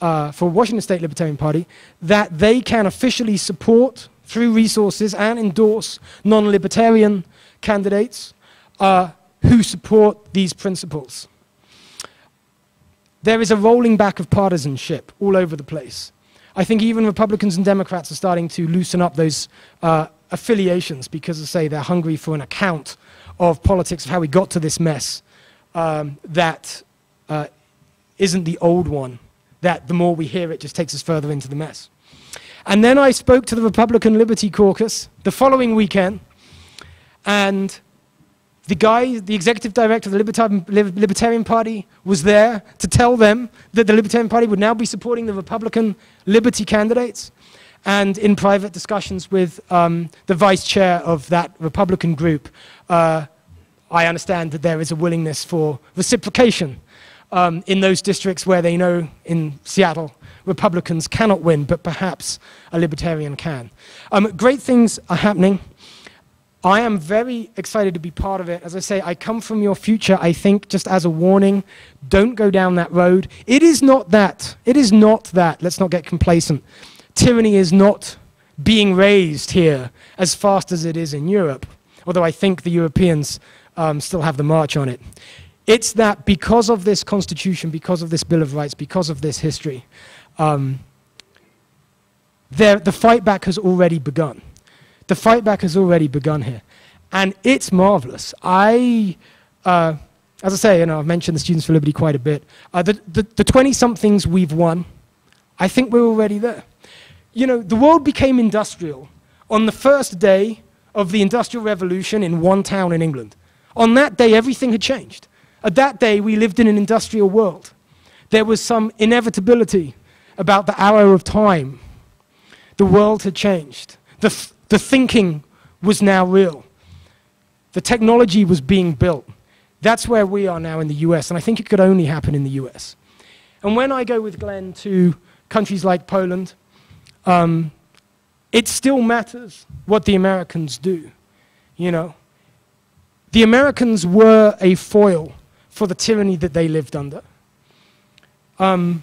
[SPEAKER 4] uh, for Washington State Libertarian Party that they can officially support through resources and endorse non-libertarian candidates uh, who support these principles. There is a rolling back of partisanship all over the place. I think even Republicans and Democrats are starting to loosen up those uh, affiliations because, as I say, they're hungry for an account of politics, of how we got to this mess, um, that uh, not the old one, that the more we hear it just takes us further into the mess. And then I spoke to the Republican Liberty Caucus the following weekend, and the guy, the executive director of the Libertarian Party, was there to tell them that the Libertarian Party would now be supporting the Republican Liberty candidates. And in private discussions with um, the vice chair of that Republican group, uh, I understand that there is a willingness for reciprocation um, in those districts where they know in Seattle Republicans cannot win, but perhaps a libertarian can. Um, great things are happening. I am very excited to be part of it. As I say, I come from your future, I think, just as a warning. Don't go down that road. It is not that. It is not that. Let's not get complacent. Tyranny is not being raised here as fast as it is in Europe, although I think the Europeans um, still have the march on it. It's that because of this constitution, because of this Bill of Rights, because of this history, um, there, the fight back has already begun. The fight back has already begun here. And it's marvelous. I, uh, as I say, you know, I've mentioned the Students for Liberty quite a bit. Uh, the 20 somethings we've won, I think we're already there. You know, the world became industrial on the first day of the Industrial Revolution in one town in England. On that day, everything had changed. At that day, we lived in an industrial world. There was some inevitability about the hour of time. The world had changed. The, th the thinking was now real. The technology was being built. That's where we are now in the US, and I think it could only happen in the US. And when I go with Glenn to countries like Poland, um, it still matters what the Americans do. You know, the Americans were a foil for the tyranny that they lived under. Um,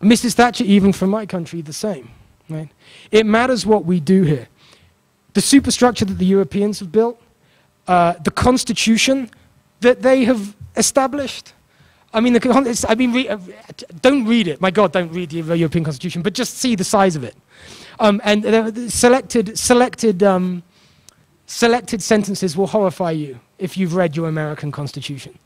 [SPEAKER 4] Mrs. Thatcher, even from my country, the same. Right? It matters what we do here. The superstructure that the Europeans have built, uh, the constitution that they have established. I mean, the, I mean, uh, don't read it. My God, don't read the European Constitution, but just see the size of it. Um, and selected, selected, um, selected sentences will horrify you if you've read your American Constitution.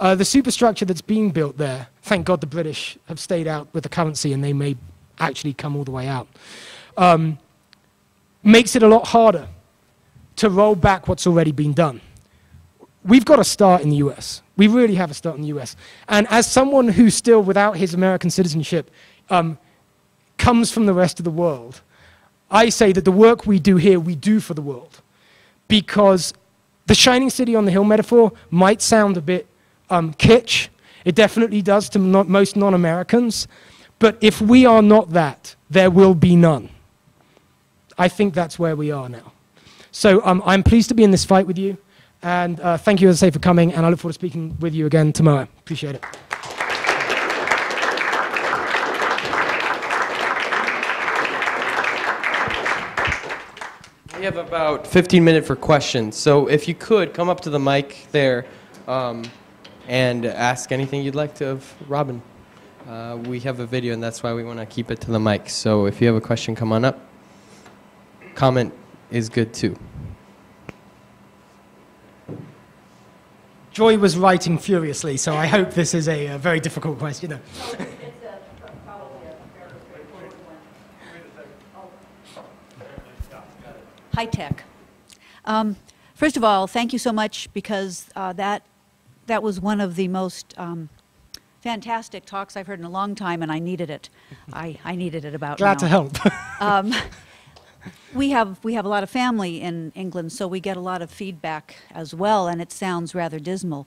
[SPEAKER 4] Uh, the superstructure that's being built there, thank God the British have stayed out with the currency and they may actually come all the way out, um, makes it a lot harder to roll back what's already been done. We've got to start in the US. We really have a start in the US. And as someone who still, without his American citizenship, um, comes from the rest of the world, I say that the work we do here, we do for the world. Because the shining city on the hill metaphor might sound a bit um, kitsch. It definitely does to not most non Americans. But if we are not that, there will be none. I think that's where we are now. So um, I'm pleased to be in this fight with you. And uh, thank you, as I say, for coming. And I look forward to speaking with you again tomorrow. Appreciate it.
[SPEAKER 1] We have about 15 minutes for questions. So if you could, come up to the mic there um, and ask anything you'd like to of Robin. Uh, we have a video, and that's why we want to keep it to the mic. So if you have a question, come on up. Comment is good too.
[SPEAKER 4] Joy was writing furiously, so I hope this is a, a very difficult question.
[SPEAKER 5] High tech. Um, first of all, thank you so much because uh, that that was one of the most um, fantastic talks I've heard in a long time, and I needed it. I, I needed it about
[SPEAKER 4] Glad
[SPEAKER 5] now.
[SPEAKER 4] to help.
[SPEAKER 5] um, we have we have a lot of family in England, so we get a lot of feedback as well, and it sounds rather dismal.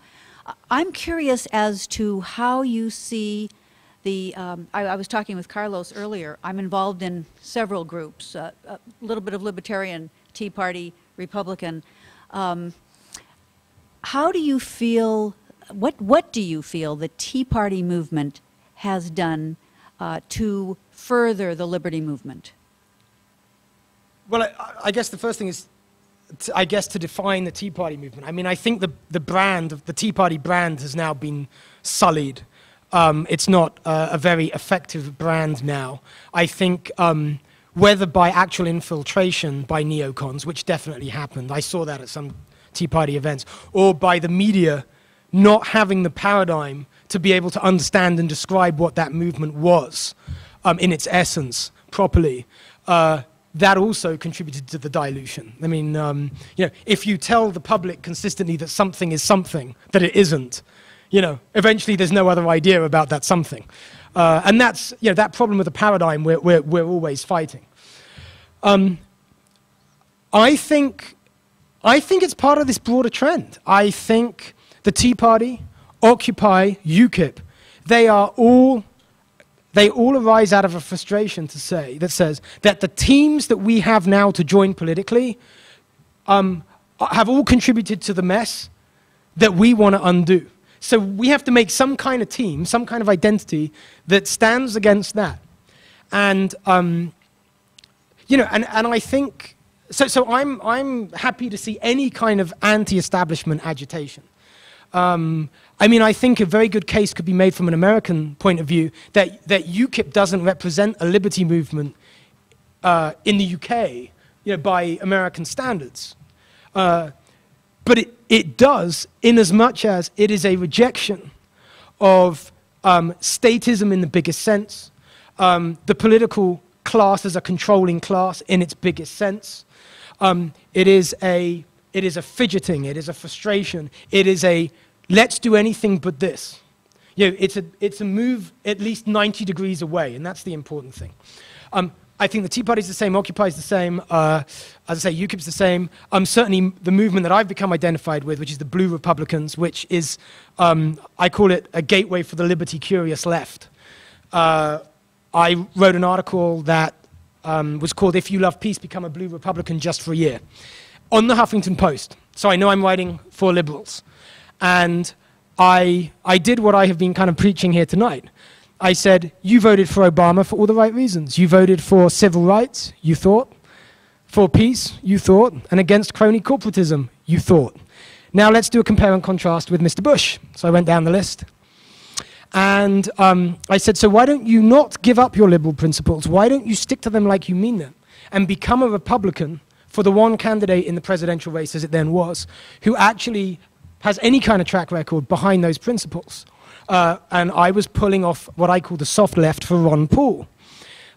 [SPEAKER 5] I'm curious as to how you see the. Um, I, I, was talking with Carlos earlier. I'm involved in several groups, uh, a little bit of libertarian, Tea Party, Republican. Um, how do you feel what, what do you feel the Tea Party movement has done uh, to further the liberty movement?
[SPEAKER 4] Well, I, I guess the first thing is, to, I guess, to define the Tea Party movement. I mean, I think the, the brand, of the Tea Party brand has now been sullied. Um, it's not uh, a very effective brand now. I think um, whether by actual infiltration by neocons, which definitely happened, I saw that at some Tea Party events, or by the media not having the paradigm to be able to understand and describe what that movement was um, in its essence properly, uh, that also contributed to the dilution. I mean, um, you know, if you tell the public consistently that something is something that it isn't, you know, eventually there's no other idea about that something. Uh, and that's, you know, that problem with the paradigm we're, we're, we're always fighting. Um, I think, I think it's part of this broader trend. I think the Tea Party, Occupy, UKIP, they are all they all arise out of a frustration to say that says that the teams that we have now to join politically um, have all contributed to the mess that we want to undo. So we have to make some kind of team, some kind of identity that stands against that. And, um, you know, and, and I think, so, so I'm, I'm happy to see any kind of anti-establishment agitation. Um, I mean, I think a very good case could be made from an American point of view that, that UKIP doesn't represent a liberty movement uh, in the UK you know, by American standards. Uh, but it, it does in as much as it is a rejection of um, statism in the biggest sense, um, the political class as a controlling class in its biggest sense. Um, it, is a, it is a fidgeting, it is a frustration, it is a let's do anything but this. You know, it's, a, it's a move at least 90 degrees away, and that's the important thing. Um, I think the Tea Party's the same, Occupy's the same, uh, as I say, UKIP's the same. Um, certainly the movement that I've become identified with, which is the Blue Republicans, which is, um, I call it a gateway for the liberty curious left. Uh, I wrote an article that um, was called If You Love Peace, Become a Blue Republican Just for a Year on the Huffington Post. So I know I'm writing for liberals. And I, I did what I have been kind of preaching here tonight. I said, You voted for Obama for all the right reasons. You voted for civil rights, you thought. For peace, you thought. And against crony corporatism, you thought. Now let's do a compare and contrast with Mr. Bush. So I went down the list. And um, I said, So why don't you not give up your liberal principles? Why don't you stick to them like you mean them and become a Republican for the one candidate in the presidential race, as it then was, who actually has any kind of track record behind those principles? uh, and I was pulling off what I call the soft left for Ron Paul.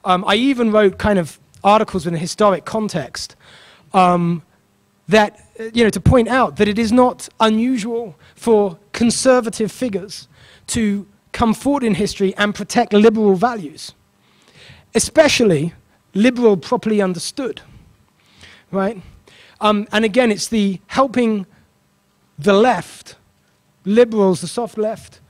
[SPEAKER 4] Um, I even wrote kind of articles in a historic context um, that, you know, to point out that it is not unusual for conservative figures to come forward in history and protect liberal values, especially liberal properly understood, right? Um, and again, it's the helping the left, liberals, the soft left,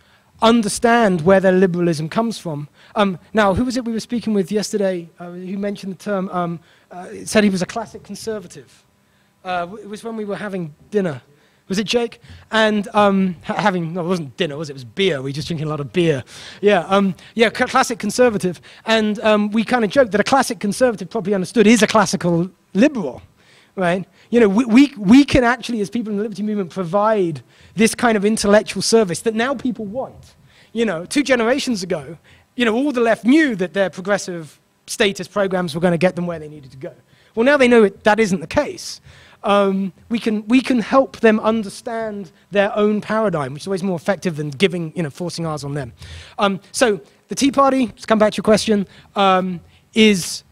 [SPEAKER 4] understand where their liberalism comes from. Um, now, who was it we were speaking with yesterday uh, who mentioned the term, um, uh, said he was a classic conservative? Uh, it was when we were having dinner. Was it Jake? And um, ha having, no, it wasn't dinner, was it? It was beer. We were just drinking a lot of beer. Yeah, um, yeah, classic conservative. And um, we kind of joked that a classic conservative, properly understood, is a classical liberal, right? You know, we, we, we can actually, as people in the liberty movement, provide this kind of intellectual service that now people want. You know, two generations ago, you know, all the left knew that their progressive statist programs were going to get them where they needed to go. Well, now they know it, that isn't the case. Um, we, can, we can help them understand their own paradigm, which is always more effective than giving, you know, forcing ours on them. Um, so the Tea Party, to come back to your question, um, is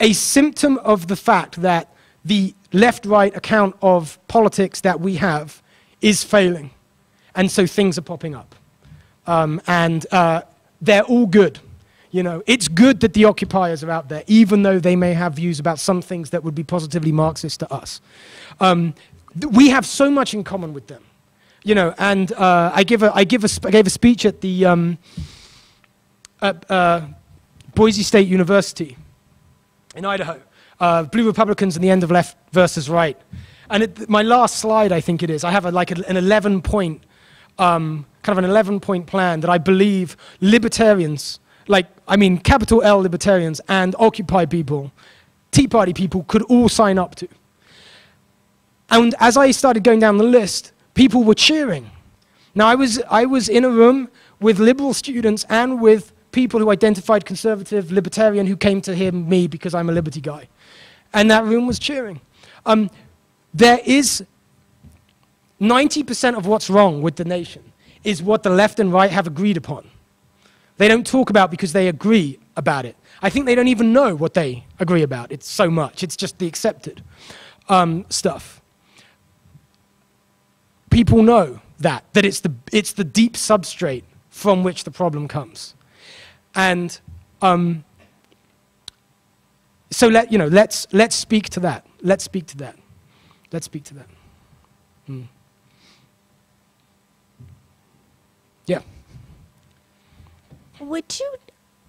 [SPEAKER 4] a symptom of the fact that the left-right account of politics that we have is failing. And so things are popping up. Um, and uh, they're all good. You know, it's good that the occupiers are out there, even though they may have views about some things that would be positively Marxist to us. Um, we have so much in common with them. You know, and uh, I, give a, I, give gave a speech at the um, at, uh, Boise State University in Idaho. Uh, Blue Republicans and the end of left versus right. And it, my last slide, I think it is, I have a, like a, an 11 point, um, kind of an 11 point plan that I believe libertarians, like, I mean, capital L libertarians and Occupy people, Tea Party people could all sign up to. And as I started going down the list, people were cheering. Now, I was, I was in a room with liberal students and with people who identified conservative, libertarian, who came to hear me because I'm a liberty guy. And that room was cheering. Um, there is 90% of what's wrong with the nation is what the left and right have agreed upon. They don't talk about because they agree about it. I think they don't even know what they agree about. It's so much. It's just the accepted um, stuff. People know that, that it's the, it's the deep substrate from which the problem comes. And um, so let, you know, let's, let's speak to that. Let's speak to that. Let's speak to that. Hmm. Yeah.
[SPEAKER 6] Would you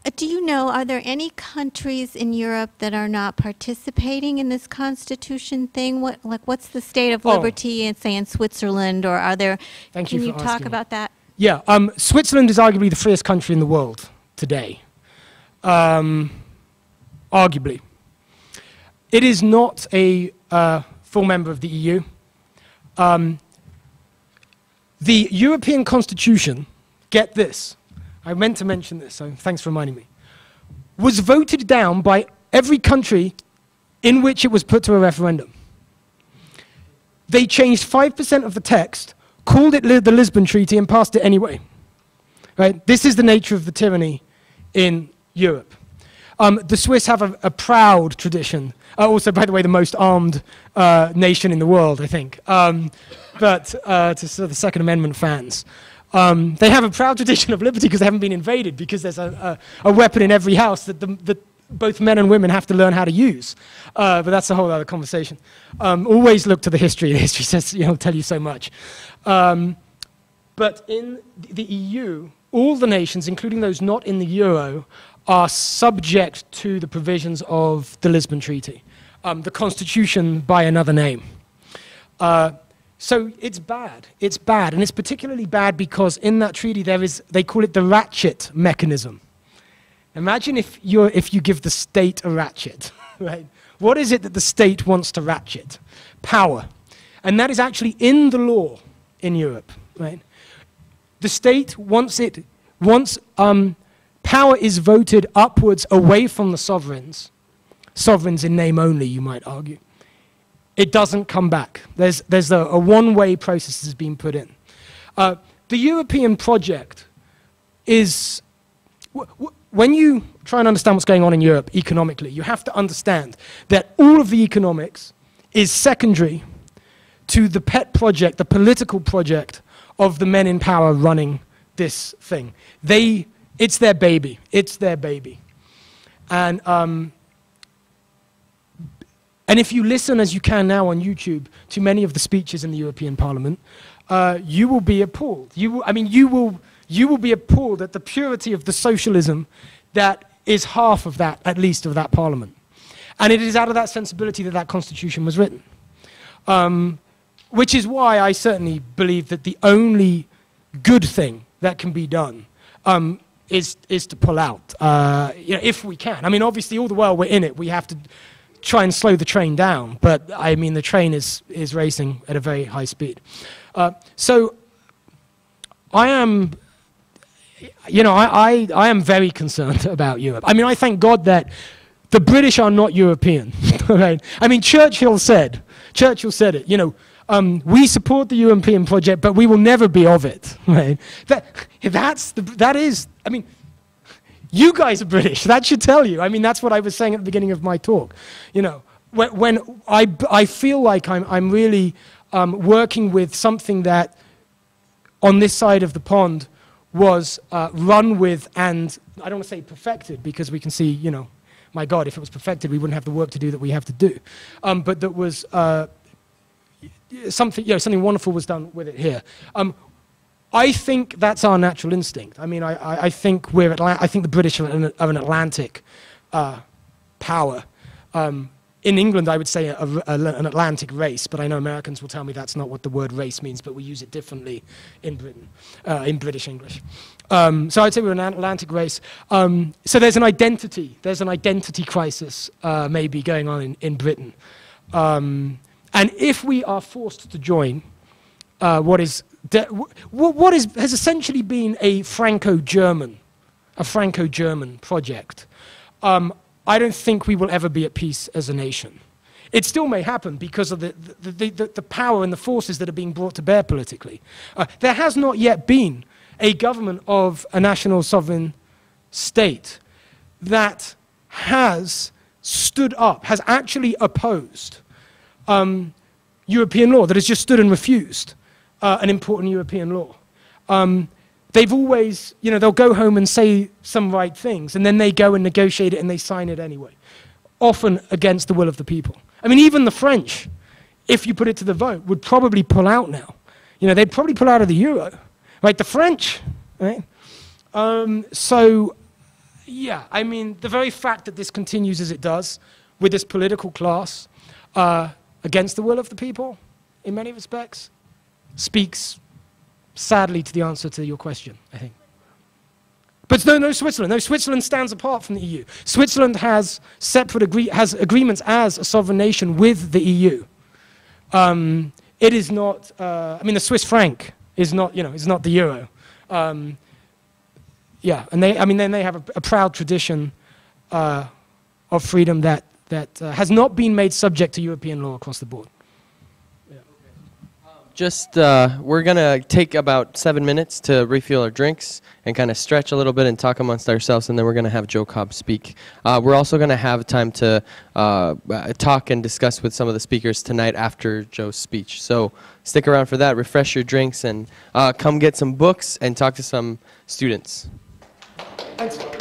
[SPEAKER 6] Uh, Do you know, are there any countries in Europe that are not participating in this constitution thing? What, like, what's the state of
[SPEAKER 4] Oh.
[SPEAKER 6] liberty in, say, in Switzerland, or are there?
[SPEAKER 4] Thank you
[SPEAKER 6] Can
[SPEAKER 4] for
[SPEAKER 6] you talk about that?
[SPEAKER 4] Yeah, um, Switzerland is arguably the freest country in the world today. Um, arguably. It is not a uh, full member of the EU. Um, the European Constitution, get this, I meant to mention this, so thanks for reminding me, was voted down by every country in which it was put to a referendum. They changed 5% of the text, called it the Lisbon Treaty, and passed it anyway. Right? This is the nature of the tyranny in Europe. Um, the Swiss have a, a proud tradition. Uh, also, by the way, the most armed uh, nation in the world, I think. Um, but uh, to sort of the Second Amendment fans, um, they have a proud tradition of liberty because they haven't been invaded, because there's a, a, a weapon in every house that, the, that both men and women have to learn how to use. Uh, but that's a whole other conversation. Um, always look to the history. (laughs) The history says, you know, tell you so much. Um, but in the EU, all the nations, including those not in the euro, are subject to the provisions of the Lisbon Treaty, um, the constitution by another name. Uh, so it's bad. It's bad. And it's particularly bad because in that treaty there is, they call it the ratchet mechanism. Imagine if, you're, if you give the state a ratchet, (laughs) right? What is it that the state wants to ratchet? Power. And that is actually in the law in Europe, right? The state wants it, wants um, power is voted upwards away from the sovereigns, sovereigns in name only, you might argue, it doesn't come back. There's, there's a, a one-way process that's been put in. Uh, the European project is, when you try and understand what's going on in Europe economically, you have to understand that all of the economics is secondary to the pet project, the political project of the men in power running this thing. They, it's their baby. It's their baby. And, um, and if you listen, as you can now on YouTube, to many of the speeches in the European Parliament, uh, you will be appalled. You will, I mean, you will, you will be appalled at the purity of the socialism that is half of that, at least, of that Parliament. And it is out of that sensibility that that Constitution was written. Um, which is why I certainly believe that the only good thing that can be done um, is, is to pull out, uh, you know, if we can. I mean, obviously, all the while we're in it, we have to try and slow the train down. But I mean, the train is, is racing at a very high speed. Uh, so I am, you know, I, I, I am very concerned (laughs) about Europe. I mean, I thank God that the British are not European. (laughs) right? I mean, Churchill said, Churchill said it, you know, um, we support the European project, but we will never be of it. (laughs) Right? That, that's the, that is, I mean, you guys are British. That should tell you. I mean, that's what I was saying at the beginning of my talk. You know, when, when I, I feel like I'm, I'm really um, working with something that on this side of the pond was uh, run with and I don't want to say perfected because we can see, you know, my God, if it was perfected, we wouldn't have the work to do that we have to do. Um, but that was uh, something, you know, something wonderful was done with it here. Um, I think that's our natural instinct. I mean, I, I, I think we're Atla- I think the British are an, are an Atlantic uh, power. Um, in England, I would say a, a- an Atlantic race, but I know Americans will tell me that's not what the word race means, but we use it differently in Britain, uh, in British English. Um, so I'd say we're an Atlantic race. Um, so there's an identity, there's an identity crisis uh, maybe going on in, in Britain. Um, and if we are forced to join uh, what is what is has essentially been a Franco-German, a Franco-German project. Um, I don't think we will ever be at peace as a nation. It still may happen because of the, the, the, the, the power and the forces that are being brought to bear politically. Uh, there has not yet been a government of a national sovereign state that has stood up, has actually opposed um, European law, that has just stood and refused uh, an important European law. Um, they've always, you know, they'll go home and say some right things, and then they go and negotiate it and they sign it anyway, often against the will of the people. I mean, even the French, if you put it to the vote, would probably pull out now. You know, they'd probably pull out of the euro, right? The French, right? Um, so, Yeah, I mean, the very fact that this continues as it does, with this political class uh, against the will of the people, in many respects, speaks sadly to the answer to your question, I think. But no, no Switzerland. No, Switzerland stands apart from the EU. Switzerland has separate agree- has agreements as a sovereign nation with the EU. Um, it is not. Uh, I mean, the Swiss franc is not. You know, is not the euro. Um, yeah, and they. I mean, then they have a, a proud tradition uh, of freedom that that uh, has not been made subject to European law across the board.
[SPEAKER 1] Just, uh, we're going to take about seven minutes to refuel our drinks and kind of stretch a little bit and talk amongst ourselves, and then we're going to have Joe Cobb speak. Uh, we're also going to have time to uh, uh, talk and discuss with some of the speakers tonight after Joe's speech. So stick around for that, refresh your drinks, and uh, come get some books and talk to some students.
[SPEAKER 4] Thanks.